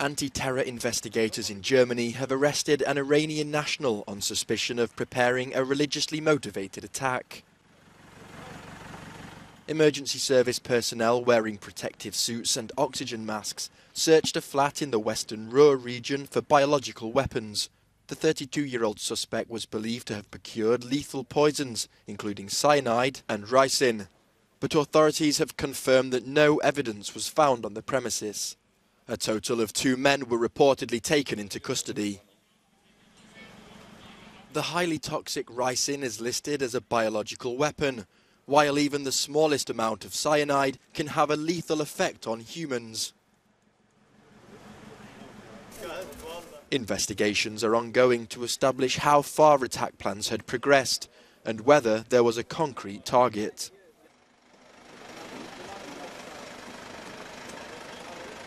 Anti-terror investigators in Germany have arrested an Iranian national on suspicion of preparing a religiously motivated attack. Emergency service personnel wearing protective suits and oxygen masks searched a flat in the western Ruhr region for biological weapons. The 32-year-old suspect was believed to have procured lethal poisons, including cyanide and ricin. But authorities have confirmed that no evidence was found on the premises. A total of two men were reportedly taken into custody. The highly toxic ricin is listed as a biological weapon, while even the smallest amount of cyanide can have a lethal effect on humans. Investigations are ongoing to establish how far attack plans had progressed and whether there was a concrete target.